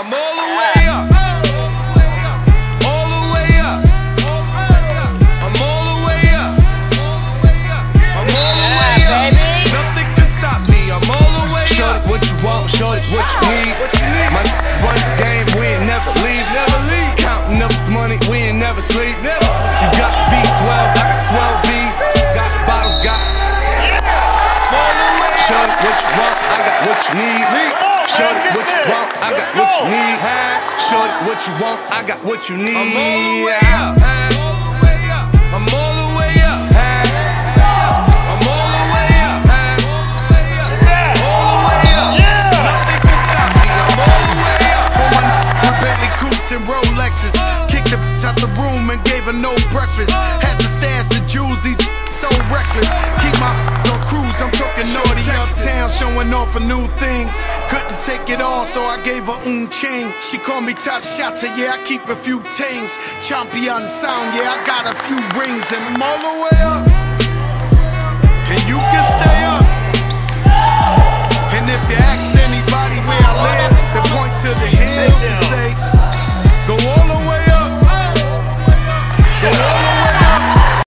I'm all the way up. All the way up. I'm all the way up. I'm all the way up. Nothing can stop me. I'm all the way up. Show what you want, what you need. My game, we ain't never leave, never leave. Counting up this money, we ain't never sleep. Never. You got V12, I got 12 V's. Got bottles, got. Show it what you want, I got what you need. Shorty, what you want? I got what you need. Shorty, what you want? I got what you need. I'm all the way up. I'm all the way up. I'm all the way up. All the way up. Yeah. Nothing can stop me. I'm all the way up. For my with Bentley Coupes and Rolexes. Kicked the bitch out the room and gave her no breakfast. Had to stash the jewels, these so reckless. Keep my on cruise, I'm talking naughty showing off for new things. Couldn't take it all, so I gave her un chain. She called me top shotter, yeah, I keep a few tings. Champion sound, yeah, I got a few rings, and I'm all the way up.